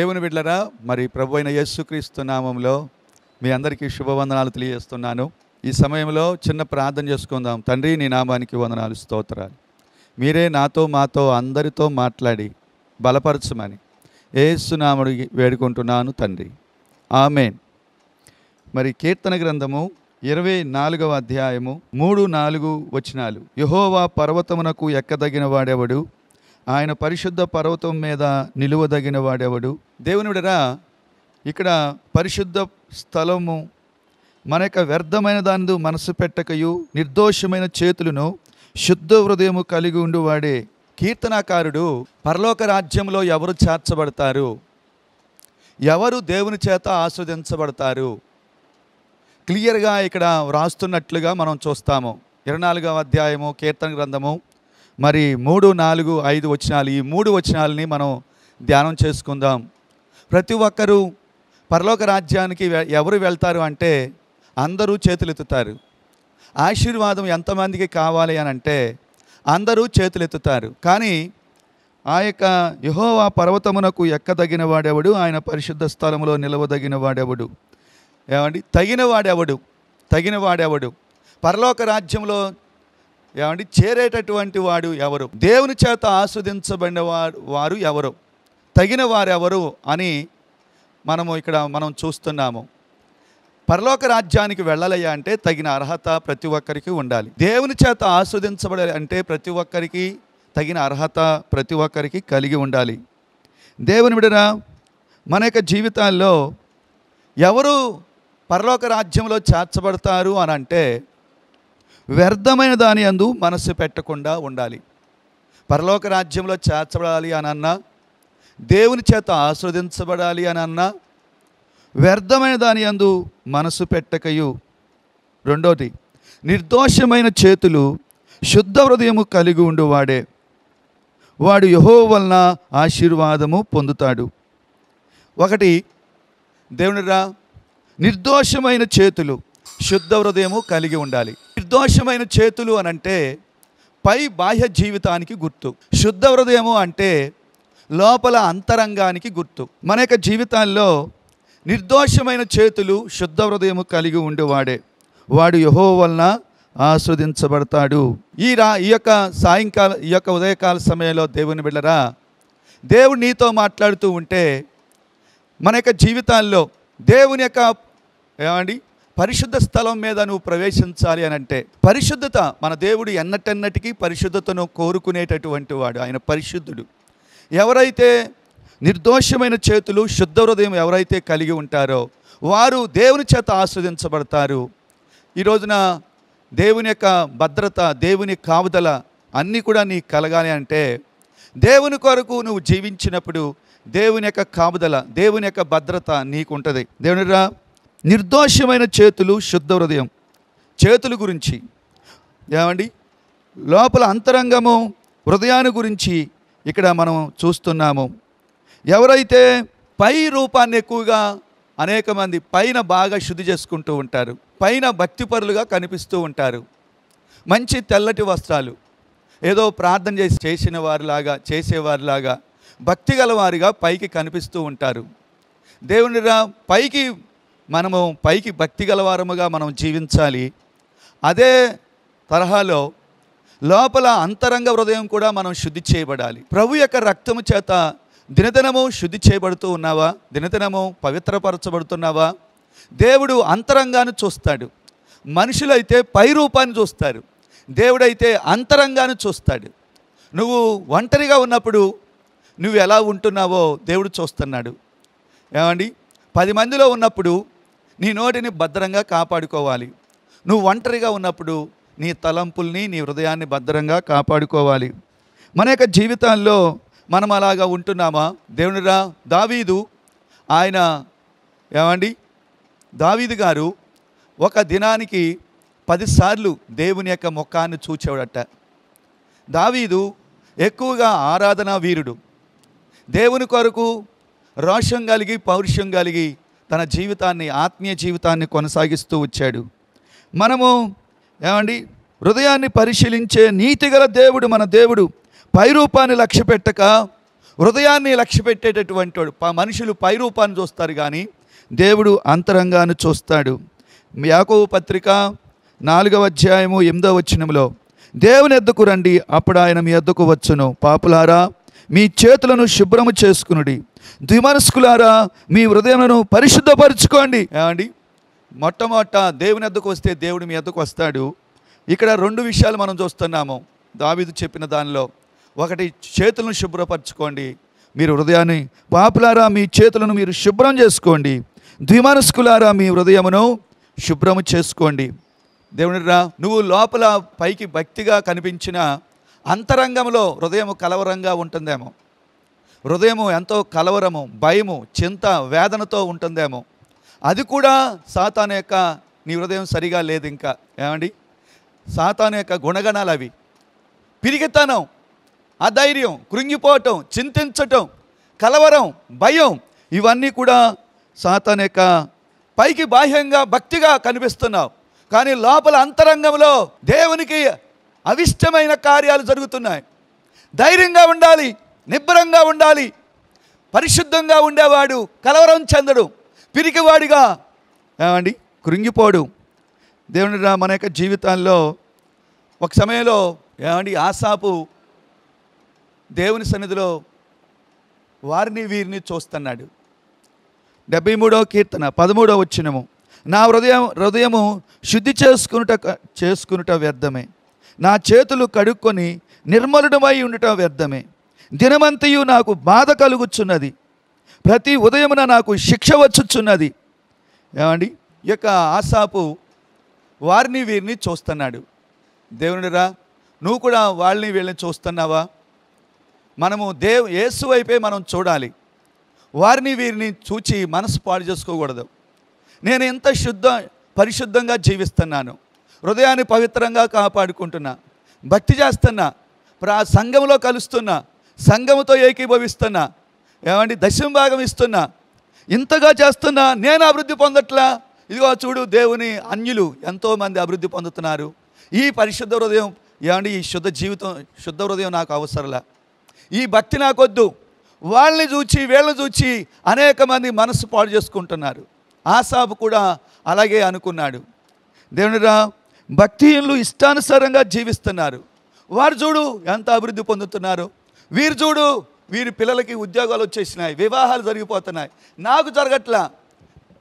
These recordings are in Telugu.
దేవుని బిడ్డరా మరి ప్రభు అయిన యేసుక్రీస్తు నామంలో మీ అందరికీ శుభవందనాలు తెలియజేస్తున్నాను. ఈ సమయంలో చిన్న ప్రార్థన చేసుకుందాం. తండ్రి నీ నామానికి వందనాలు స్తోత్రాలు. మీరే నాతో మాతో అందరితో మాట్లాడి బలపరచమని ఏసునాముడి వేడుకుంటున్నాను తండ్రి. ఆమెన్. మరి కీర్తన గ్రంథము ఇరవై నాలుగవ అధ్యాయము మూడు నాలుగు వచనాలు. యహోవా పర్వతమునకు ఎక్కదగిన వాడెవడు? ఆయన పరిశుద్ధ పర్వతం మీద నిలువదగిన వాడెవడు? దేవునుడరా ఇక్కడ పరిశుద్ధ స్థలము మన యొక్క వ్యర్థమైన దాని మనసు పెట్టకయు నిర్దోషమైన చేతులను శుద్ధ హృదయము కలిగి ఉండువాడే కీర్తనాకారుడు. పరలోక రాజ్యంలో ఎవరు చేర్చబడతారు? ఎవరు దేవుని చేత ఆస్వాదించబడతారు? క్లియర్గా ఇక్కడ వ్రాస్తున్నట్లుగా మనం చూస్తాము. ఇరవై నాలుగవ అధ్యాయము కీర్తన గ్రంథము మరి మూడు నాలుగు ఐదు వచనాలు ఈ మూడు వచనాలని మనం ధ్యానం చేసుకుందాం. ప్రతి ఒక్కరూ పరలోక రాజ్యానికి వె- ఎవరు వెళ్తారు అంటే అందరూ చేతులెత్తుతారు. ఆశీర్వాదం ఎంతమందికి కావాలి అని అంటే అందరూ చేతులెత్తుతారు. కానీ ఆ యొక్క యహోవా పర్వతమునకు ఎక్కదగిన వాడెవడు? ఆయన పరిశుద్ధ స్థలంలో నిలవదగిన వాడెవడు? ఏమండి? తగిన వాడెవడు? తగిన వాడెవడు? పరలోక రాజ్యంలో ఏమండి చేరేటటువంటి వాడు ఎవరు? దేవుని చేత ఆస్వాదించబడిన వారు ఎవరు? తగిన వారెవరు అని మనము ఇక్కడ మనం చూస్తున్నాము. పరలోక రాజ్యానికి వెళ్ళాలయ్యా అంటే తగిన అర్హత ప్రతి ఒక్కరికి ఉండాలి. దేవుని చేత ఆస్వాదించబడాలి అంటే ప్రతి ఒక్కరికి తగిన అర్హత ప్రతి ఒక్కరికి కలిగి ఉండాలి. దేవుని విడరా మన యొక్క జీవితాల్లో ఎవరు పరలోక రాజ్యంలో చేర్చబడతారు అని అంటే వ్యర్థమైన దాని అందు మనసు పెట్టకుండా ఉండాలి. పరలోక రాజ్యంలో చేర్చబడాలి అని అన్నా దేవుని చేత ఆస్వాదించబడాలి అని అన్నా వ్యర్థమైన దాని అందు మనసు పెట్టకయు. రెండోది నిర్దోషమైన చేతులు శుద్ధ హృదయము కలిగి ఉండువాడే. వాడు యహో వలన ఆశీర్వాదము పొందుతాడు. ఒకటి దేవునిరా నిర్దోషమైన చేతులు శుద్ధ హృదయము కలిగి ఉండాలి. నిర్దోషమైన చేతులు అని అంటే పై బాహ్య జీవితానికి గుర్తు. శుద్ధ హృదయము అంటే లోపల అంతరంగానికి గుర్తు. మన యొక్క జీవితాల్లో నిర్దోషమైన చేతులు శుద్ధ హృదయము కలిగి ఉండేవాడే. వాడు యహో వలన ఆస్వాదించబడతాడు. ఈ రా ఈ యొక్క సాయంకాల ఈ యొక్క ఉదయకాల సమయంలో దేవుని బిడ్డరా దేవుడు నీతో మాట్లాడుతూ ఉంటే మన యొక్క జీవితాల్లో దేవుని యొక్క ఏమండి? పరిశుద్ధ స్థలం మీద నువ్వు ప్రవేశించాలి అని అంటే పరిశుద్ధత మన దేవుడు ఎన్నటెన్నటికీ పరిశుద్ధతను కోరుకునేటటువంటి వాడు ఆయన పరిశుద్ధుడు. ఎవరైతే నిర్దోషమైన చేతులు శుద్ధ హృదయం ఎవరైతే కలిగి ఉంటారో వారు దేవుని చేత ఆస్వాదించబడతారు. ఈ రోజున దేవుని యొక్క భద్రత దేవుని కాపుదల అన్నీ కూడా నీకు కలగాలి అంటే దేవుని కొరకు నువ్వు జీవించినప్పుడు దేవుని యొక్క కాపుదల దేవుని యొక్క భద్రత నీకు ఉంటుంది దేవునిరా నిర్దోషమైన చేతులు శుద్ధ హృదయం. చేతుల గురించి. ఏమండి? లోపల అంతరంగము హృదయాన్ని గురించి ఇక్కడ మనం చూస్తున్నాము. ఎవరైతే పై రూపాన్ని ఎక్కువగా అనేక మంది పైన బాగా శుద్ధి చేసుకుంటూ ఉంటారు. పైన భక్తిపరులుగా కనిపిస్తూ ఉంటారు. మంచి తెల్లటి వస్త్రాలు. ఏదో ప్రార్థన చేసి చేసిన వారిలాగా చేసేవారిలాగా భక్తి గలవారిగా పైకి కనిపిస్తూ ఉంటారు. దేవునిరా పైకి మనము పైకి భక్తి గలవారముగా మనం జీవించాలి. అదే తరహాలో లోపల అంతరంగ హృదయం కూడా మనం శుద్ధి చేయబడాలి. ప్రభు యొక్క రక్తము చేత దినదినము శుద్ధి చేయబడుతూ ఉన్నావా? దినదినము పవిత్రపరచబడుతున్నావా? దేవుడు అంతరంగాన్ని చూస్తాడు. మనుషులైతే పై రూపాన్ని చూస్తారు. దేవుడైతే అంతరంగాన్ని చూస్తాడు. నువ్వు ఒంటరిగా ఉన్నప్పుడు నువ్వు ఎలా ఉంటున్నావో దేవుడు చూస్తున్నాడు. ఏమండి? పది మందిలో ఉన్నప్పుడు నీ నోటిని భద్రంగా కాపాడుకోవాలి. నువ్వు ఒంటరిగా ఉన్నప్పుడు నీ తలంపుల్ని నీ హృదయాన్ని భద్రంగా కాపాడుకోవాలి. మన యొక్క జీవితాల్లో మనం అలాగా ఉంటున్నామా? దేవునిరా దావీదు ఆయన ఏమండి? దావీదు గారు ఒక దినానికి పదిసార్లు దేవుని యొక్క ముఖాన్ని చూచేవాడట. దావీదు ఎక్కువగా ఆరాధనా వీరుడు. దేవుని కొరకు రోషం కలిగి పౌరుషం కలిగి తన జీవితాన్ని ఆత్మీయ జీవితాన్ని కొనసాగిస్తూ వచ్చాడు. మనము ఏమండి హృదయాన్ని పరిశీలించే నీతిగల దేవుడు మన దేవుడు. పైరూపాన్ని లక్ష్య పెట్టక హృదయాన్ని లక్ష్య పెట్టేటటువంటి వాడు. మనుషులు పైరూపాన్ని చూస్తారు కానీ దేవుడు అంతరంగాన్ని చూస్తాడు. యాకోబు పత్రిక నాలుగవ అధ్యాయము ఎనిమిదవ వచ్చినములో దేవుని ఎద్దకు రండి అప్పుడు ఆయన మీ ఎద్దకు వచ్చును. పాపులారా మీ చేతులను శుభ్రము చేసుకునుడి. ద్విమనస్కులారా మీ హృదయములను పరిశుద్ధపరచుకోండి. ఏమండి? మొట్టమొదట దేవుని ఎద్దకు వస్తే దేవుడు మీ ఎద్దకు వస్తాడు. ఇక్కడ రెండు విషయాలు మనం చూస్తున్నాము. దావిదు చెప్పిన దానిలో ఒకటి చేతులను శుభ్రపరచుకోండి. మీరు హృదయాన్ని పాపులారా మీ చేతులను మీరు శుభ్రం చేసుకోండి. ద్విమనస్కులారా మీ హృదయమును శుభ్రము చేసుకోండి. దేవునిరా నువ్వు లోపల పైకి భక్తిగా కనిపించిన అంతరంగంలో హృదయం కలవరంగా ఉంటుందేమో. హృదయము ఎంతో కలవరము భయము చింత వేదనతో ఉంటుందేమో. అది కూడా సాతాను యొక్క నీ హృదయం సరిగా లేదు ఇంకా. ఏమండి? సాతాను యొక్క గుణగణాలు అవి. పిరిగితనం అధైర్యం కృంగిపోవటం చింతించటం కలవరం భయం ఇవన్నీ కూడా సాతాను యొక్క పైకి బాహ్యంగా భక్తిగా కనిపిస్తున్నావు. కానీ లోపల అంతరంగంలో దేవునికి అవిష్టమైన కార్యాలు జరుగుతున్నాయి. ధైర్యంగా ఉండాలి. నిబ్బరంగా ఉండాలి. పరిశుద్ధంగా ఉండేవాడు కలవరం చెందడు. పిరికివాడిగా ఏమండి? కృంగిపోడు. దేవుని రా- మన యొక్క జీవితాల్లో ఒక సమయంలో ఏమండి? ఆసాపు దేవుని సన్నిధిలో వారిని వీరిని చూస్తున్నాడు. డెబ్బై మూడవ కీర్తన పదమూడవ వచ్చినము నా హృదయం హృదయము శుద్ధి చేసుకునుట చేసుకునుట వ్యర్థమే. నా చేతులు కడుక్కొని నిర్మలుడమై ఉండుట వ్యర్థమే. దినమంతయు నాకు బాధ కలుగుచున్నది. ప్రతి ఉదయమున నాకు శిక్ష వచ్చుచున్నది. ఏమండి? ఈ యొక్క ఆశాపు వారిని వీరిని చూస్తున్నాడు. దేవునిరా నువ్వు కూడా వాళ్ళని వీళ్ళని చూస్తున్నావా? మనము దేవ్ యేసు వైపే మనం చూడాలి. వారిని వీరిని చూచి మనసు పాడు చేసుకోకూడదు. నేను ఎంత శుద్ధ పరిశుద్ధంగా జీవిస్తున్నాను. హృదయాన్ని పవిత్రంగా కాపాడుకుంటున్నా. భక్తి చేస్తున్నా. ప్రా సంఘంలో కలుస్తున్నా. సంఘముతో ఏకీభవిస్తున్నా ఏమండి దశమ భాగం ఇస్తున్నా ఇంతగా చేస్తున్నా నేను అభివృద్ధి పొందట్లా? ఇదిగో చూడు దేవుని అన్యులు ఎంతోమంది అభివృద్ధి పొందుతున్నారు. ఈ పరిశుద్ధ హృదయం ఏమండి ఈ శుద్ధ జీవితం శుద్ధ హృదయం నాకు అవసరంలా. ఈ భక్తి నాకొద్దు. వాళ్ళని చూచి వీళ్ళని చూచి అనేక మంది మనసు పాడు చేసుకుంటున్నారు. ఆసాబు కూడా అలాగే అనుకున్నాడు. దేవునిరా భక్తిహీనులు ఇష్టానుసారంగా జీవిస్తున్నారు. వారు చూడు ఎంత అభివృద్ధి పొందుతున్నారు. వీరు చూడు వీరి పిల్లలకి ఉద్యోగాలు వచ్చేసినాయి వివాహాలు జరిగిపోతున్నాయి. నాకు జరగట్లా.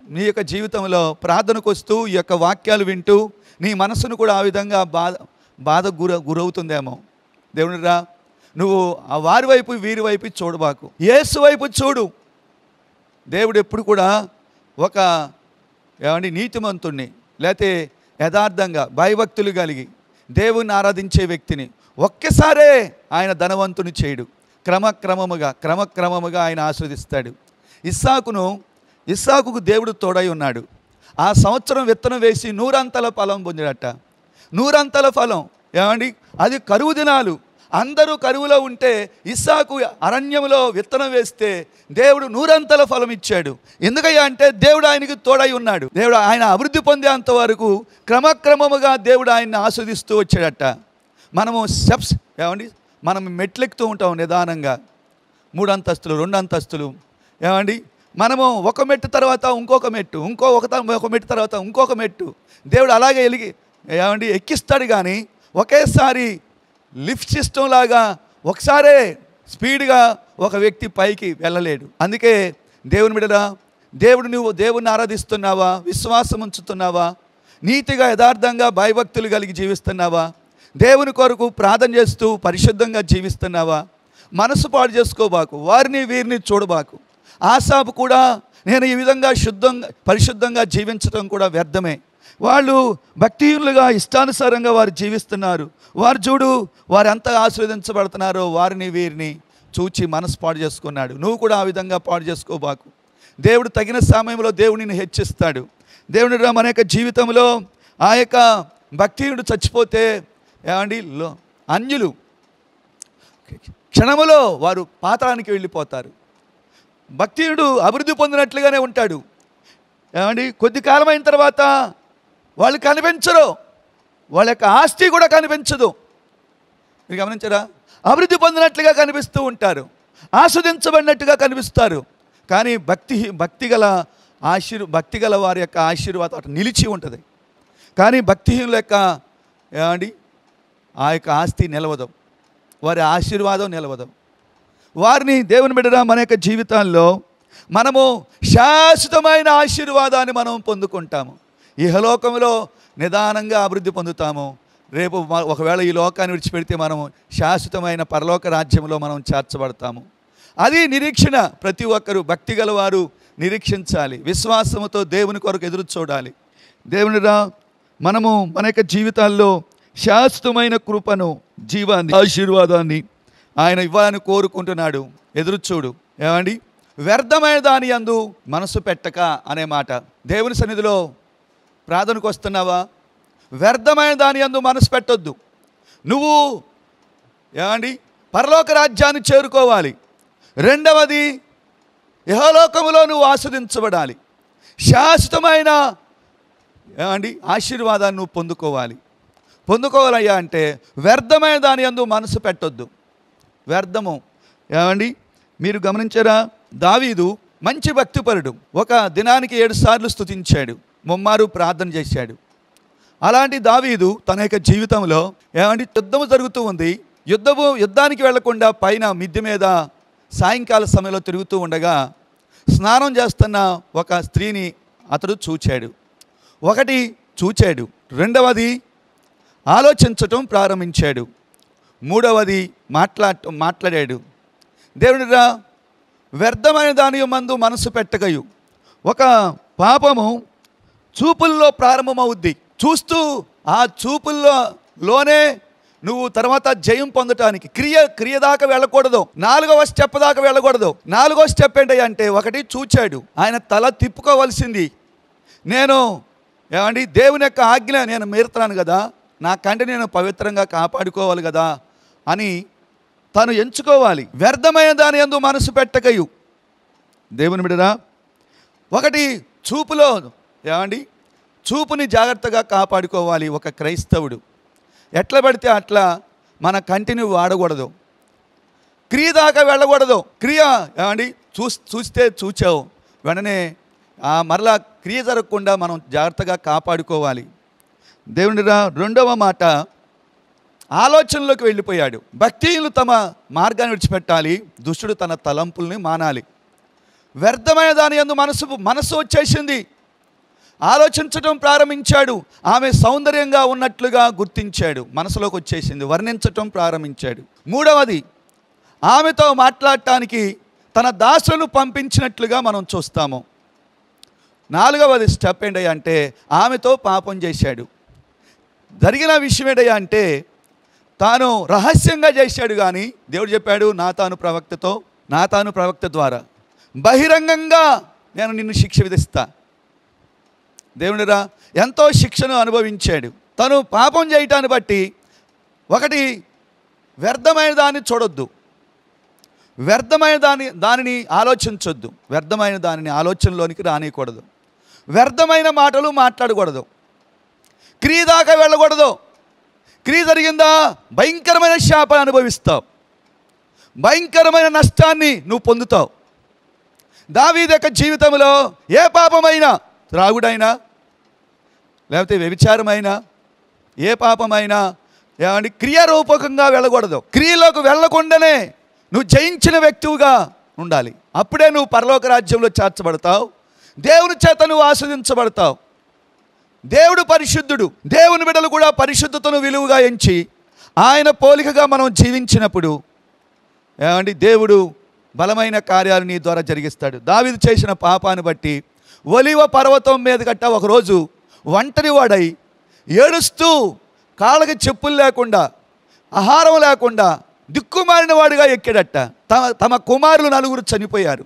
నీ యొక్క జీవితంలో ప్రార్థనకు వస్తూ ఈ యొక్క వాక్యాలు వింటూ నీ మనసును కూడా ఆ విధంగా బాధ బాధ గుర గురవుతుందేమో. దేవునిరా నువ్వు ఆ వారి వైపు వీరి వైపు చూడబాకు. యేసు వైపు చూడు. దేవుడు ఎప్పుడు కూడా ఒక ఏమండి నీతిమంతుణ్ణి లేతే యథార్థంగా భయభక్తులు కలిగి దేవుణ్ణి ఆరాధించే వ్యక్తిని. ఒక్కసారే ఆయన ధనవంతుని చేయడు. క్రమక్రమముగా క్రమక్రమముగా ఆయన ఆస్వాదిస్తాడు ఇస్సాకును ఇస్సాకుకు దేవుడు తోడై ఉన్నాడు. ఆ సంవత్సరం విత్తనం వేసి నూరంతల ఫలం పొందాడట నూరంతల ఫలం ఏమండి? అది కరువు దినాలు. అందరూ కరువులో ఉంటే ఇస్సాకు అరణ్యంలో విత్తనం వేస్తే దేవుడు నూరంతల ఫలం ఇచ్చాడు. ఎందుకయ్యా అంటే దేవుడు ఆయనకి తోడై ఉన్నాడు. దేవుడు ఆయన అభివృద్ధి పొందేంత వరకు క్రమక్రమముగా దేవుడు ఆయన్ని ఆస్వాదిస్తూ వచ్చాడట. మనము స్టెప్స్ ఏమండి? మనం మెట్లెక్కుతూ ఉంటాం నిదానంగా. మూడు అంతస్తులు రెండు అంతస్తులు ఏమండి? మనము ఒక మెట్టు తర్వాత ఇంకొక మెట్టు ఇంకో ఒక ఒక మెట్టు తర్వాత ఇంకొక మెట్టు. దేవుడు అలాగే ఎలిగి ఏమండి? ఎక్కిస్తాడు కానీ ఒకేసారి లిఫ్ట్ సిస్టమ్ లాగా ఒకసారే స్పీడ్గా ఒక వ్యక్తి పైకి వెళ్ళలేడు. అందుకే దేవుని బిడరా దేవుడు నువ్వు దేవుణ్ణి ఆరాధిస్తున్నావా? విశ్వాసం ఉంచుతున్నావా? నీతిగా యథార్థంగా భయభక్తులు కలిగి జీవిస్తున్నావా? దేవుని కొరకు ప్రార్థన చేస్తూ పరిశుద్ధంగా జీవిస్తున్నావా? మనసు పాడు చేసుకోబాకు వారిని వీరిని చూడబాకు. ఆశాపు కూడా నేను ఈ విధంగా శుద్ధంగా పరిశుద్ధంగా జీవించడం కూడా వ్యర్థమే. వాళ్ళు భక్తిహీనులుగా ఇష్టానుసారంగా వారు జీవిస్తున్నారు. వారు చూడు వారు ఎంత ఆస్వాదించబడుతున్నారో వారిని వీరిని చూచి మనసు పాడు చేసుకున్నాడు. నువ్వు కూడా ఆ విధంగా పాడు చేసుకోబాకు. దేవుడు తగిన సమయంలో దేవుడిని హెచ్చిస్తాడు. దేవుని మన యొక్క జీవితంలో ఆ యొక్క భక్తిహీనుడు చచ్చిపోతే ఏమండి? లో- అన్యులు క్షణములో వారు పాతానికి వెళ్ళిపోతారు. భక్తిహీనుడు అభివృద్ధి పొందినట్లుగానే ఉంటాడు. ఏమండి? కొద్ది కాలం అయిన తర్వాత వాళ్ళు కనిపించరు. వాళ్ళ యొక్క ఆస్తి కూడా కనిపించదు. మీరు గమనించరా? అభివృద్ధి పొందినట్లుగా కనిపిస్తూ ఉంటారు. ఆస్వాదించబడినట్టుగా కనిపిస్తారు. కానీ భక్తి భక్తి గల ఆశీర్ భక్తిగల వారి యొక్క ఆశీర్వాదం అటు నిలిచి ఉంటుంది. కానీ భక్తిహీనుల యొక్క ఏమండి? ఆ యొక్క ఆస్తి నిలవదు. వారి ఆశీర్వాదం నిలవదు. వారిని దేవుని బిడ్డరా మన యొక్క జీవితాల్లో మనము శాశ్వతమైన ఆశీర్వాదాన్ని మనం పొందుకుంటాము. ఇహలోకంలో నిదానంగా అభివృద్ధి పొందుతాము. రేపు ఒకవేళ ఈ లోకాన్ని విడిచిపెడితే మనము శాశ్వతమైన పరలోక రాజ్యంలో మనం చేర్చబడతాము. అది నిరీక్షణ ప్రతి ఒక్కరూ భక్తి గలవారు నిరీక్షించాలి. విశ్వాసముతో దేవుని కొరకు ఎదురు చూడాలి. దేవునిరా మనము మన యొక్క జీవితాల్లో శాశ్వతమైన కృపను జీవాన్ని ఆశీర్వాదాన్ని ఆయన ఇవ్వాలని కోరుకుంటున్నాడు. ఎదురు చూడు ఏమండి? వ్యర్థమైన దాని యందు మనసు పెట్టక అనే మాట. దేవుని సన్నిధిలో ప్రార్థనకు వస్తున్నావా? వ్యర్థమైన దాని యందు మనసు పెట్టొద్దు. నువ్వు ఏమండి? పరలోక రాజ్యాన్ని చేరుకోవాలి. రెండవది యహలోకములో నువ్వు ఆస్వాదించబడాలి. శాశ్వతమైన ఏమండి? ఆశీర్వాదాన్ని నువ్వు పొందుకోవాలి. పొందుకోవాలయ్యా అంటే వ్యర్థమైన దాని యందు మనసు పెట్టొద్దు. వ్యర్థము. ఏమండి? మీరు గమనించారా? దావీదు మంచి భక్తిపరుడు. ఒక దినానికి ఏడు సార్లు స్థుతించాడు ముమ్మారు ప్రార్థన చేశాడు. అలాంటి దావీదు తన యొక్క జీవితంలో ఏమండి? యుద్ధము జరుగుతూ ఉంది. యుద్ధము యుద్ధానికి వెళ్ళకుండా పైన మిద్దె మీద సాయంకాల సమయంలో తిరుగుతూ ఉండగా స్నానం చేస్తున్న ఒక స్త్రీని అతడు చూచాడు. ఒకటి చూచాడు. రెండవది ఆలోచించటం ప్రారంభించాడు. మూడవది మాట్లా మాట్లాడాడు. దేవుడిరా వ్యర్థమైన దాని మందు మనసు పెట్టగయు. ఒక పాపము చూపుల్లో ప్రారంభమవుద్ది. చూస్తూ ఆ చూపుల్లో లోనే నువ్వు తర్వాత జయం పొందటానికి క్రియ క్రియ దాకా వెళ్ళకూడదు. నాలుగవ స్టెప్ దాకా వెళ్ళకూడదు. నాలుగవ స్టెప్ ఏంటి అంటే ఒకటి చూచాడు. ఆయన తల తిప్పుకోవలసింది. నేను ఏమండి దేవుని యొక్క ఆజ్ఞ నేను మీరుతున్నాను కదా. నా కంటి నేను పవిత్రంగా కాపాడుకోవాలి కదా అని తను ఎంచుకోవాలి. వ్యర్థమైన దాని ఎందు మనసు పెట్టకయు. దేవుని బిడరా ఒకటి చూపులో ఏమండి? చూపుని జాగ్రత్తగా కాపాడుకోవాలి ఒక క్రైస్తవుడు. ఎట్లా పడితే అట్లా మన కంటిని వాడకూడదు. క్రియ దాకా వెళ్ళకూడదు. క్రియ ఏమండి? చూ చూస్తే చూచావు. వెంటనే మరలా క్రియ జరగకుండా మనం జాగ్రత్తగా కాపాడుకోవాలి. దేవునిరా రెండవ మాట ఆలోచనలోకి వెళ్ళిపోయాడు. భక్తియులు తమ మార్గాన్ని విడిచిపెట్టాలి దుష్టుడు తన తలంపుల్ని మానాలి. వ్యర్థమైన దాని యందు మనసు మనసు వచ్చేసింది. ఆలోచించటం ప్రారంభించాడు. ఆమె సౌందర్యంగా ఉన్నట్లుగా గుర్తించాడు. మనసులోకి వచ్చేసింది వర్ణించటం ప్రారంభించాడు. మూడవది ఆమెతో మాట్లాడటానికి తన దాసులను పంపించినట్లుగా మనం చూస్తాము. నాలుగవది స్టెప్ ఏంటి అంటే ఆమెతో పాపం చేశాడు. జరిగిన విషయం ఏంటయ్యా అంటే తాను రహస్యంగా చేశాడు కానీ దేవుడు చెప్పాడు నా తాను ప్రవక్తతో నా తాను ప్రవక్త ద్వారా బహిరంగంగా నేను నిన్ను శిక్ష విధిస్తా. దేవుడిరా ఎంతో శిక్షను అనుభవించాడు. తను పాపం చేయటాన్ని బట్టి ఒకటి వ్యర్థమైన దాన్ని చూడొద్దు. వ్యర్థమైన దాని దానిని ఆలోచించొద్దు. వ్యర్థమైన దానిని ఆలోచనలోనికి రానియకూడదు. వ్యర్థమైన మాటలు మాట్లాడకూడదు. క్రియ దాకా వెళ్ళకూడదు. క్రియ జరిగిందా? భయంకరమైన శాపాన్ని అనుభవిస్తావు. భయంకరమైన నష్టాన్ని నువ్వు పొందుతావు. దావీది యొక్క జీవితంలో ఏ పాపమైనా త్రాగుడైనా లేకపోతే వ్యభిచారమైనా ఏ పాపమైనా ఏమంటే క్రియారూపకంగా వెళ్ళకూడదు. క్రియలోకి వెళ్ళకుండానే నువ్వు జయించిన వ్యక్తివిగా ఉండాలి. అప్పుడే నువ్వు పరలోక రాజ్యంలో చేర్చబడతావు దేవుని చేత నువ్వు ఆస్వాదించబడతావు. దేవుడు పరిశుద్ధుడు. దేవుని బిడలు కూడా పరిశుద్ధతను విలువగా ఎంచి ఆయన పోలికగా మనం జీవించినప్పుడు ఏమండి? దేవుడు బలమైన కార్యాలు నీ ద్వారా జరిగిస్తాడు. దావిది చేసిన పాపాన్ని బట్టి ఒలివ పర్వతం మీద గట్ట ఒకరోజు ఒంటరి వాడై ఏడుస్తూ కాళ్ళకి చెప్పులు లేకుండా ఆహారం లేకుండా దిక్కుమారిన వాడిగా ఎక్కాడట. తమ తమ కుమారులు నలుగురు చనిపోయారు.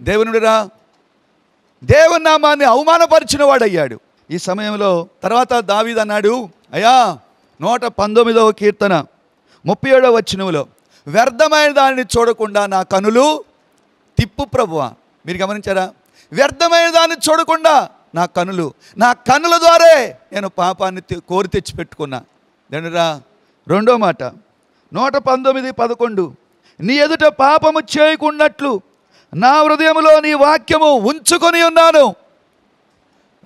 దేవునుడిరా దేవుని నామాన్ని అవమానపరిచిన వాడయ్యాడు ఈ సమయంలో తర్వాత దావీద్ అన్నాడు అయ్యా నూట పంతొమ్మిదవ కీర్తన ముప్పై ఏడవ వచ్చినములో వ్యర్థమైన దానిని చూడకుండా నా కనులు తిప్పు ప్రభువ. మీరు గమనించారా? వ్యర్థమైన దాన్ని చూడకుండా నా కనులు నా కనుల ద్వారే నేను పాపాన్ని కోరి తెచ్చి పెట్టుకున్నా దండరా రెండో మాట నూట పంతొమ్మిది పదకొండు నీ ఎదుట పాపము చేయకున్నట్లు నా హృదయంలో నీ వాక్యము ఉంచుకొని ఉన్నాను.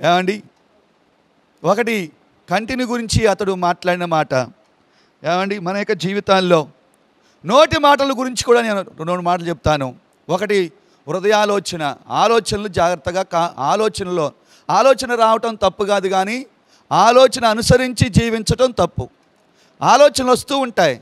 ఏమండి? ఒకటి కంటిని గురించి అతడు మాట్లాడిన మాట. ఏమండి? మన యొక్క జీవితాల్లో నోటి మాటల గురించి కూడా నేను రెండు మాటలు చెప్తాను. ఒకటి హృదయాలోచన ఆలోచనలు జాగ్రత్తగా కా ఆలోచనలో ఆలోచన రావటం తప్పు కాదు కానీ ఆలోచన అనుసరించి జీవించటం తప్పు. ఆలోచనలు వస్తూ ఉంటాయి.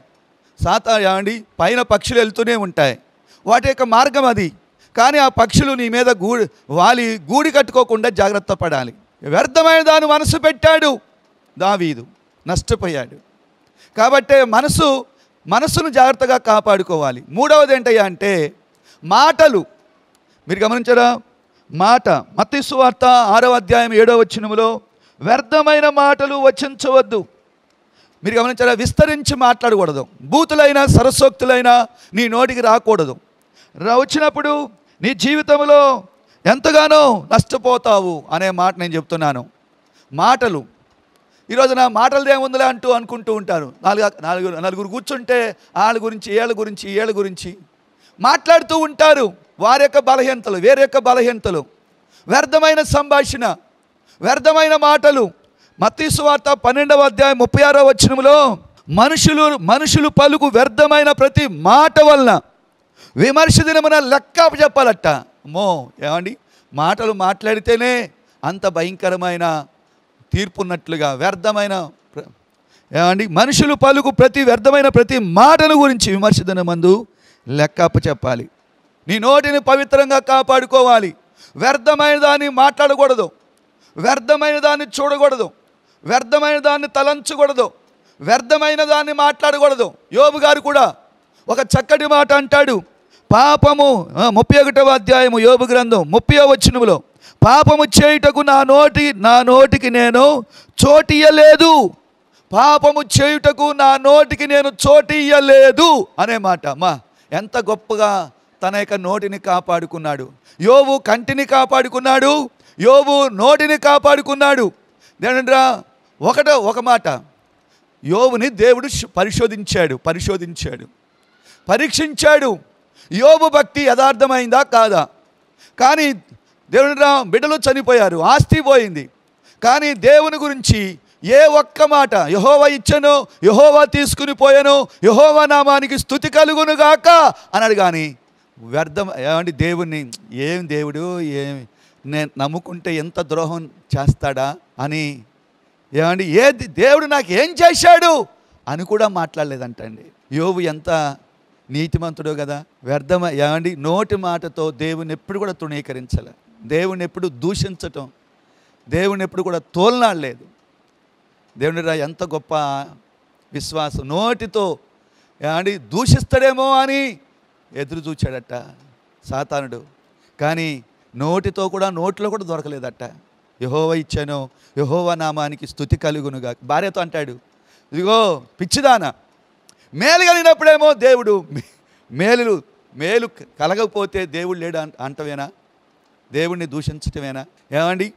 సాత ఏమండి? పైన పక్షులు వెళ్తూనే ఉంటాయి. వాటి యొక్క మార్గం అది. కానీ ఆ పక్షులు నీ మీద గూడి వాలి గూడి కట్టుకోకుండా జాగ్రత్త పడాలి. వ్యర్థమైన దాని మనసు పెట్టాడు దావీదు. నష్టపోయాడు. కాబట్టే మనసు మనసును జాగ్రత్తగా కాపాడుకోవాలి. మూడవది ఏంటయ్యా అంటే మాటలు. మీరు గమనించరా? మాట. మత్తయి వార్త ఆరవ అధ్యాయం ఏడవ వచ్చినములో వ్యర్థమైన మాటలు వచించవద్దు. మీరు గమనించారా? విస్తరించి మాట్లాడకూడదు. బూతులైనా సరస్వక్తులైనా నీ నోటికి రాకూడదు. రా వచ్చినప్పుడు నీ జీవితంలో ఎంతగానో నష్టపోతావు అనే మాట నేను చెప్తున్నాను. మాటలు. ఈరోజు నా మాటలది ఏముందిలే అంటూ అనుకుంటూ ఉంటారు. నాలుగు నాలుగు నలుగురు కూర్చుంటే వాళ్ళ గురించి ఏళ్ళ గురించి ఏళ్ళ గురించి మాట్లాడుతూ ఉంటారు. వారి యొక్క బలహీనతలు వేరే యొక్క బలహీనతలు. వ్యర్థమైన సంభాషణ వ్యర్థమైన మాటలు. మతీసు వార్త పన్నెండవ అధ్యాయం ముప్పై ఆరో వచ్చినంలో మనుషులు మనుషులు పలుకు వ్యర్థమైన ప్రతి మాట వలన విమర్శ దినమున లెక్క చెప్పాలట. అమ్మో ఏమండి? మాటలు మాట్లాడితేనే అంత భయంకరమైన తీర్పున్నట్లుగా వ్యర్థమైన ఏమండి? మనుషులు పలుకు ప్రతి వ్యర్థమైన ప్రతి మాటను గురించి విమర్శ మందు లెక్కప్ప చెప్పాలి. నీ నోటిని పవిత్రంగా కాపాడుకోవాలి. వ్యర్థమైన దాన్ని మాట్లాడకూడదు. వ్యర్థమైన దాన్ని చూడకూడదు. వ్యర్థమైన దాన్ని తలంచకూడదు. వ్యర్థమైన దాన్ని మాట్లాడకూడదు. యోబు గారు కూడా ఒక చక్కటి మాట అంటాడు. పాపము ముప్పై ఒకటవ అధ్యాయము యోబు గ్రంథం ముప్పై వచనములో పాపము చేయుటకు నా నోటి నా నోటికి నేను చోటియ్యలేదు పాపము చేయుటకు నా నోటికి నేను చోటియ్యలేదు అనే మాట. అమ్మా ఎంత గొప్పగా తన యొక్క నోటిని కాపాడుకున్నాడు. యోబు కంటిని కాపాడుకున్నాడు. యోబు నోటిని కాపాడుకున్నాడు. దేనండ్రా ఒకట ఒక మాట. యోబుని దేవుడు పరిశోధించాడు పరిశోధించాడు. పరీక్షించాడు. యోబు భక్తి యథార్థమైందా కాదా? కానీ దేవుని రా బిడ్డలు చనిపోయారు ఆస్తి పోయింది. కానీ దేవుని గురించి ఏ ఒక్క మాట యహోవ ఇచ్చను యహోవ తీసుకుని పోయాను యహోవ నామానికి స్థుతి కలుగును గాక అన్నాడు కానీ వ్యర్థం ఏమండి దేవుణ్ణి ఏం దేవుడు ఏం నేను నమ్ముకుంటే ఎంత ద్రోహం చేస్తాడా అని ఏమండి ఏది దేవుడు నాకు ఏం చేశాడు అని కూడా మాట్లాడలేదంటండి. యోబు ఎంత నీతిమంతుడు కదా? వ్యర్థమ? ఏమండి? నోటి మాటతో దేవుని ఎప్పుడు కూడా తృణీకరించలే. దేవుని ఎప్పుడు దూషించటం? దేవుని ఎప్పుడు కూడా తోలనాడలేదు. దేవుని రా ఎంత గొప్ప విశ్వాసం. నోటితో ఏమండి? దూషిస్తాడేమో అని ఎదురు చూచాడట సాతానుడు. కానీ నోటితో కూడా నోట్లో కూడా దొరకలేదట. యహోవ ఇచ్చాను యహోవ నామానికి స్థుతి కలుగునుగా భార్యతో అంటాడు ఇదిగో పిచ్చిదానా మేలు కలిగినప్పుడేమో దేవుడు మేలు మేలు కలగకపోతే దేవుడు లేడు అంట అంటవేనా? దేవుణ్ణి దూషించటమేనా? ఏమండి?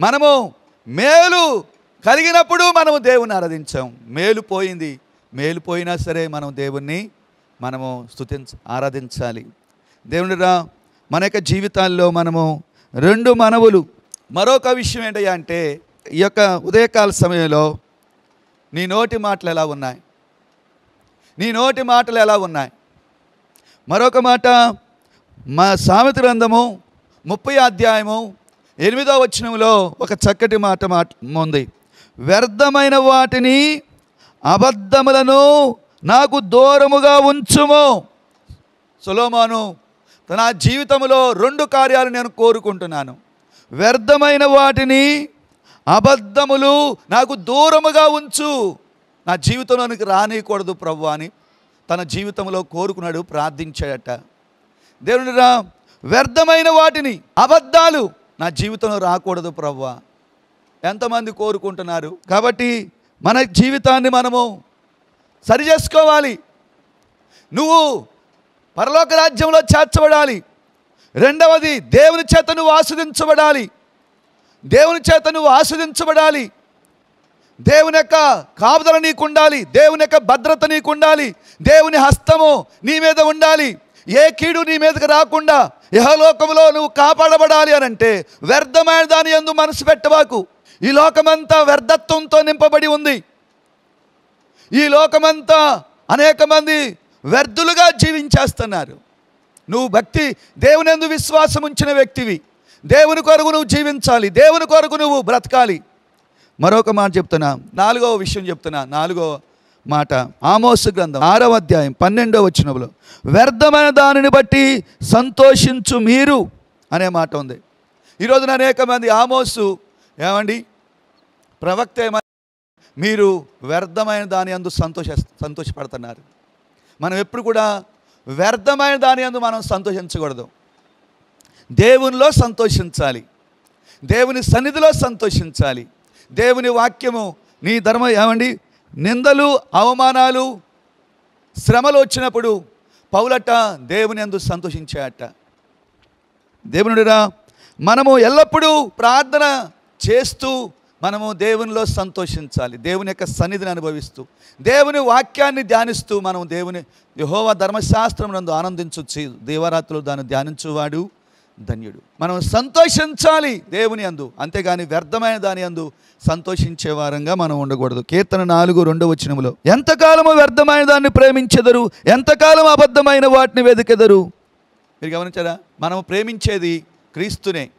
మనము మేలు కలిగినప్పుడు మనము దేవుని ఆరాధించాం. మేలు పోయింది. మేలు పోయినా సరే మనం దేవుణ్ణి మనము స్తుతించ ఆరాధించాలి. దేవుని రా మన యొక్క జీవితాల్లో మనము రెండు మనవులు. మరొక విషయం ఏంటంటే అంటే ఈ యొక్క ఉదయకాల సమయంలో నీ నోటి మాటలు ఎలా ఉన్నాయి? నీ నోటి మాటలు ఎలా ఉన్నాయి? మరొక మాట మా సామెత గ్రంథము ముప్పై అధ్యాయము ఎనిమిదో వచనంలో ఒక చక్కటి మాట మాట ఉంది. వ్యర్థమైన వాటిని అబద్ధములను నాకు దూరముగా ఉంచుము. సులోమాను తన జీవితంలో రెండు కార్యాలు నేను కోరుకుంటున్నాను. వ్యర్థమైన వాటిని అబద్ధములు నాకు దూరముగా ఉంచు. నా జీవితంలోనికి రానియకూడదు ప్రభు అని తన జీవితంలో కోరుకున్నాడు ప్రార్థించాడట. దేవుని రా వ్యర్థమైన వాటిని అబద్ధాలు నా జీవితంలో రాకూడదు ప్రభు. ఎంతమంది కోరుకుంటున్నారు? కాబట్టి మన జీవితాన్ని మనము సరి చేసుకోవాలి. నువ్వు పరలోక రాజ్యంలో చేర్చబడాలి. రెండవది దేవుని చేత నువ్వు ఆస్వాదించబడాలి. దేవుని చేత నువ్వు ఆస్వాదించబడాలి. దేవుని యొక్క కాపుదల నీకు ఉండాలి. దేవుని యొక్క భద్రత నీకు ఉండాలి. దేవుని హస్తము నీ మీద ఉండాలి. ఏ కీడు నీ మీదకి రాకుండా యహలోకంలో నువ్వు కాపాడబడాలి అని అంటే వ్యర్థమైన దాని ఎందు మనసు పెట్టబాకు. ఈ లోకమంతా వ్యర్థత్వంతో నింపబడి ఉంది. ఈ లోకమంతా అనేక మంది వ్యర్థులుగా జీవించేస్తున్నారు. నువ్వు భక్తి దేవుని ఎందు విశ్వాసం ఉంచిన వ్యక్తివి. దేవుని కొరకు నువ్వు జీవించాలి. దేవుని కొరకు నువ్వు బ్రతకాలి. మరొక మాట చెప్తున్నా. నాలుగవ విషయం చెప్తున్నా. నాలుగో మాట. ఆమోసు గ్రంథం ఆరవ అధ్యాయం పన్నెండవ వచ్చినప్పుడు వ్యర్థమైన దానిని బట్టి సంతోషించు మీరు అనే మాట ఉంది. ఈరోజున అనేక మంది ఆమోసు ఏమండి? ప్రవక్త ఏమని మీరు వ్యర్థమైన దాని అందు సంతోష సంతోషపడుతున్నారు. మనం ఎప్పుడు కూడా వ్యర్థమైన దాని అందు మనం సంతోషించకూడదు. దేవునిలో సంతోషించాలి. దేవుని సన్నిధిలో సంతోషించాలి. దేవుని వాక్యము నీ ధర్మ ఏమండి? నిందలు అవమానాలు శ్రమలు వచ్చినప్పుడు పౌలట దేవుని అందు సంతోషించాయట దేవునుడిరా మనము ఎల్లప్పుడూ ప్రార్థన చేస్తూ మనము దేవునిలో సంతోషించాలి. దేవుని యొక్క సన్నిధిని అనుభవిస్తూ దేవుని వాక్యాన్ని ధ్యానిస్తూ మనం దేవుని యహోవ ధర్మశాస్త్రం నందు ఆనందించు దేవరాత్రులు దాన్ని ధ్యానించువాడు. ధన్యుడు. మనం సంతోషించాలి దేవుని అందు. అంతేగాని వ్యర్థమైన దాని అందు సంతోషించే వారంగా మనం ఉండకూడదు. కీర్తన నాలుగు రెండు వచనములో ఎంతకాలము వ్యర్థమైన దాన్ని ప్రేమించెదరు? ఎంతకాలం అబద్ధమైన వాటిని వెతికెదరు మీరు గమనించారా? మనం ప్రేమించేది క్రీస్తునే.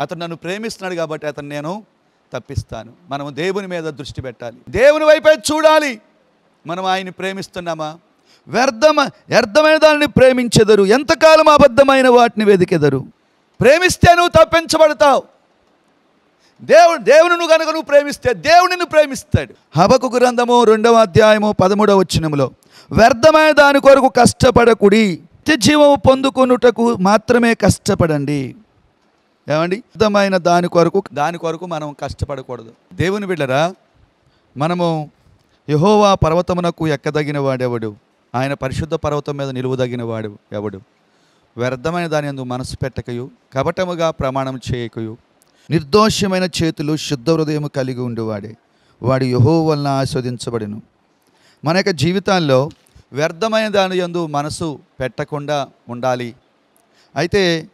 అతను నన్ను ప్రేమిస్తున్నాడు కాబట్టి అతను నేను తప్పిస్తాను. మనం దేవుని మీద దృష్టి పెట్టాలి. దేవుని వైపే చూడాలి. మనం ఆయన్ని ప్రేమిస్తున్నామా? వ్యర్థమ వ్యర్థమైన దానిని ప్రేమించెదరు. ఎంతకాలం అబద్ధమైన వాటిని వెతికెదరు ప్రేమిస్తే నువ్వు తప్పించబడతావు. దేవుడు దేవుని కనుక నువ్వు ప్రేమిస్తే దేవుడిని ప్రేమిస్తాడు. హబకు గ్రంథము రెండవ అధ్యాయము పదమూడవ వచ్చినములో వ్యర్థమైన దాని కొరకు కష్టపడకుడి నిత్యజీవము పొందుకొనుటకు మాత్రమే కష్టపడండి. ఏమండి? అర్థమైన దాని కొరకు దాని కొరకు మనం కష్టపడకూడదు. దేవుని బిడ్డరా మనము యహోవా పర్వతమునకు ఎక్కదగిన వాడెవడు? ఆయన పరిశుద్ధ పర్వతం మీద నిలువదగిన వాడు ఎవడు? వ్యర్థమైన దాని అందు మనసు పెట్టకయు కపటముగా ప్రమాణం చేయకయు. నిర్దోషమైన చేతులు శుద్ధ హృదయము కలిగి ఉండేవాడే. వాడు యహో వలన ఆస్వాదించబడిను మన యొక్క జీవితాల్లో వ్యర్థమైన దాని యందు మనసు పెట్టకుండా ఉండాలి. అయితే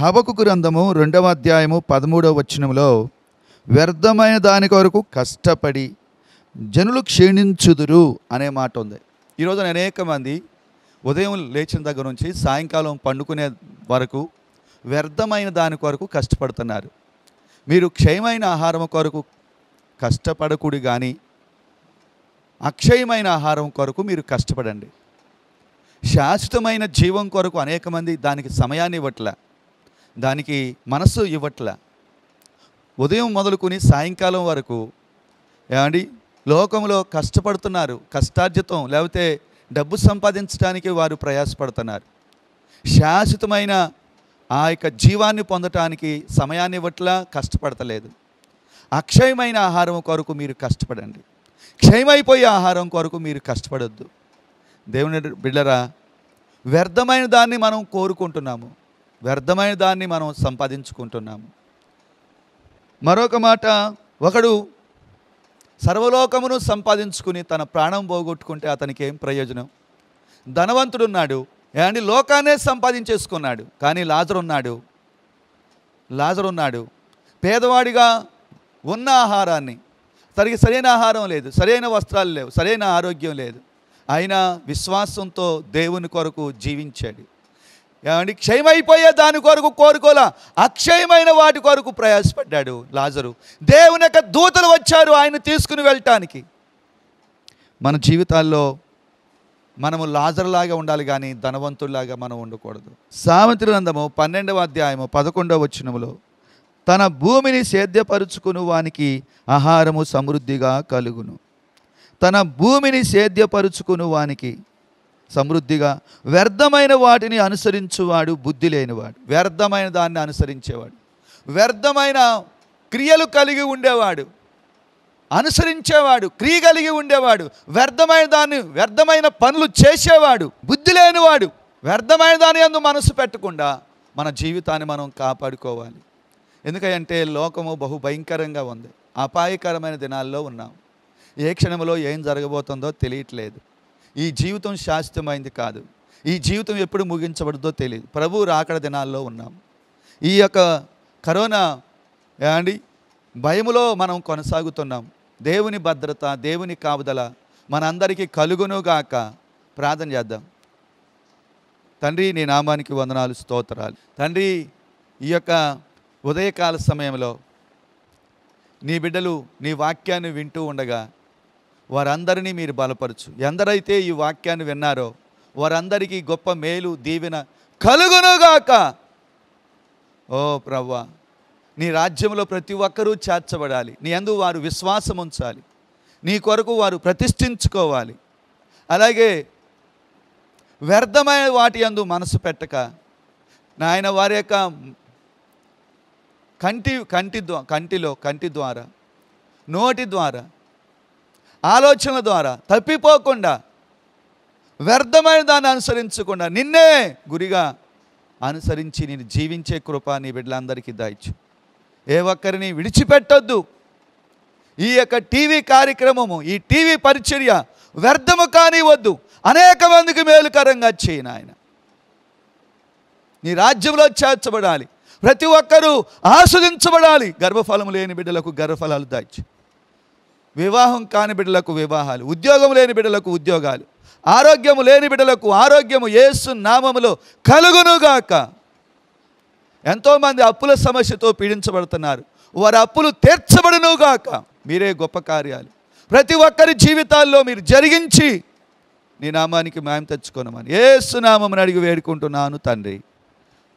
హబకు గ్రంథము రెండవ అధ్యాయము పదమూడవ వచనంలో వ్యర్థమైన దాని కొరకు కష్టపడి జనులు క్షీణించుదురు అనే మాట ఉంది. ఈరోజు అనేక మంది ఉదయం లేచిన దగ్గర నుంచి సాయంకాలం పండుకునే వరకు వ్యర్థమైన దాని కొరకు కష్టపడుతున్నారు. మీరు క్షయమైన ఆహారం కొరకు కష్టపడకూడి కానీ అక్షయమైన ఆహారం కొరకు మీరు కష్టపడండి. శాశ్వతమైన జీవం కొరకు అనేక మంది దానికి సమయాన్ని ఇవ్వట్లే దానికి మనస్సు ఇవ్వట్లే. ఉదయం మొదలుకొని సాయంకాలం వరకు ఏమండి? లోకంలో కష్టపడుతున్నారు కష్టార్జితం లేకపోతే డబ్బు సంపాదించడానికి వారు ప్రయాసపడుతున్నారు. శాశ్వతమైన ఆ యొక్క జీవాన్ని పొందటానికి సమయాన్ని ఇవ్వట్లా కష్టపడతలేదు. అక్షయమైన ఆహారం కొరకు మీరు కష్టపడండి. క్షయమైపోయే ఆహారం కొరకు మీరు కష్టపడొద్దు. దేవుని బిడ్డరా వ్యర్థమైన దాన్ని మనం కోరుకుంటున్నాము. వ్యర్థమైన దాన్ని మనం సంపాదించుకుంటున్నాము. మరొక మాట ఒకడు సర్వలోకమును సంపాదించుకుని తన ప్రాణం పోగొట్టుకుంటే అతనికి ఏం ప్రయోజనం? ధనవంతుడున్నాడు. ఏమండి? లోకాన్నే సంపాదించేసుకున్నాడు. కానీ లాజరున్నాడు లాజరున్నాడు పేదవాడిగా ఉన్న ఆహారాన్ని. తనకి సరైన ఆహారం లేదు. సరైన వస్త్రాలు లేవు. సరైన ఆరోగ్యం లేదు. అయినా విశ్వాసంతో దేవుని కొరకు జీవించాడు. ఏమండి? క్షయమైపోయే దాని కొరకు కోరుకోలా. అక్షయమైన వాటి కొరకు ప్రయాసపడ్డాడు లాజరు. దేవుని యొక్క దూతలు వచ్చారు ఆయన తీసుకుని వెళ్ళటానికి. మన జీవితాల్లో మనము లాజర్లాగా ఉండాలి కానీ ధనవంతుల్లాగా మనం ఉండకూడదు. సామెత గ్రంథము పన్నెండవ అధ్యాయము పదకొండవ వచనములో తన భూమిని సేద్యపరుచుకుని వానికి ఆహారము సమృద్ధిగా కలుగును. తన భూమిని సేద్యపరుచుకుని వానికి సమృద్ధిగా వ్యర్థమైన వాటిని అనుసరించువాడు బుద్ధి లేనివాడు వ్యర్థమైన దాన్ని అనుసరించేవాడు. వ్యర్థమైన క్రియలు కలిగి ఉండేవాడు. అనుసరించేవాడు క్రియ కలిగి ఉండేవాడు. వ్యర్థమైన దాన్ని వ్యర్థమైన పనులు చేసేవాడు. బుద్ధి లేనివాడు వ్యర్థమైన దాని అందు మనసు పెట్టకుండా మన జీవితాన్ని మనం కాపాడుకోవాలి. ఎందుకంటే లోకము బహు భయంకరంగా ఉంది. అపాయకరమైన దినాల్లో ఉన్నాం. ఏ క్షణంలో ఏం జరగబోతుందో తెలియట్లేదు. ఈ జీవితం శాశ్వతమైంది కాదు. ఈ జీవితం ఎప్పుడు ముగించబడుతుందో తెలియదు ప్రభు రాకడ దినాల్లో ఉన్నాం. ఈ యొక్క కరోనా అండి భయములో మనం కొనసాగుతున్నాం. దేవుని భద్రత దేవుని కాపుదల మనందరికీ కలుగునుగాక ప్రార్థన చేద్దాం. తండ్రి నీ నామానికి వందనాలు స్తోత్రాలు. తండ్రి ఈ యొక్క ఉదయకాల సమయంలో నీ బిడ్డలు నీ వాక్యాన్ని వింటూ ఉండగా వారందరినీ మీరు బలపరచు. ఎందరైతే ఈ వాక్యాన్ని విన్నారో వారందరికీ గొప్ప మేలు దీవెన కలుగునుగాక. ఓ ప్రవ్వా నీ రాజ్యంలో ప్రతి ఒక్కరూ చేర్చబడాలి. నీ అందు వారు విశ్వాసం ఉంచాలి. నీ కొరకు వారు ప్రతిష్ఠించుకోవాలి. అలాగే వ్యర్థమైన వాటి అందు మనసు పెట్టక నాయన వారి యొక్క కంటి కంటి కంటిలో కంటి ద్వారా నోటి ద్వారా ఆలోచనల ద్వారా తప్పిపోకుండా వ్యర్థమైన దాన్ని అనుసరించకుండా నిన్నే గురిగా అనుసరించి నేను జీవించే కృప నీ బిడ్డలందరికీ దాయిచ్చు. ఏ ఒక్కరిని విడిచిపెట్టొద్దు. ఈ యొక్క టీవీ కార్యక్రమము ఈ టీవీ పరిచర్య వ్యర్థము కానివద్దు అనేక మందికి మేలుకరంగా చేయి నాయన. నీ రాజ్యంలో చేర్చబడాలి. ప్రతి ఒక్కరూ ఆస్వాదించబడాలి. గర్భఫలము లేని బిడ్డలకు గర్భఫలాలు దాచి వివాహం కాని బిడ్డలకు వివాహాలు ఉద్యోగం లేని బిడ్డలకు ఉద్యోగాలు ఆరోగ్యము లేని బిడ్డలకు ఆరోగ్యము యేసు నామములో కలుగునుగాక. ఎంతోమంది అప్పుల సమస్యతో పీడించబడుతున్నారు. వారి అప్పులు తీర్చబడునుగాక. మీరే గొప్ప కార్యాలు. ప్రతి ఒక్కరి జీవితాల్లో మీరు జరిగించి నీ నామానికి మాయం తెచ్చుకోనమని ఏసు నామమును అడిగి వేడుకుంటున్నాను తండ్రి.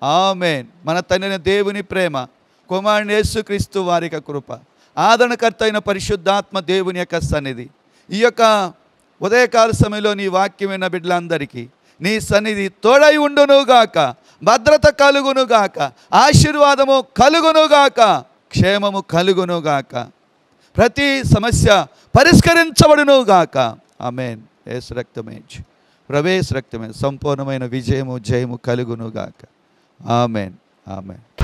ఆమెన్. మన తండ్రిన దేవుని ప్రేమ కుమారుని యేసుక్రీస్తు వారిక కృప. ఆదరణకర్త అయిన పరిశుద్ధాత్మ దేవుని యొక్క సన్నిధి. ఈ యొక్క ఉదయకాల సమయంలో నీ వాక్యం విన్న బిడ్డలందరికీ నీ సన్నిధి తోడై ఉండునుగాక భద్రత కలుగునుగాక ఆశీర్వాదము కలుగునుగాక క్షేమము కలుగునుగాక. ప్రతి సమస్య పరిష్కరించబడునుగాక. ఆమెన్. ఏసు రక్తమేజ్ ప్రవేశ రక్తమే. సంపూర్ణమైన విజయము జయము కలుగునుగాక. ఆమెన్. ఆమెన్.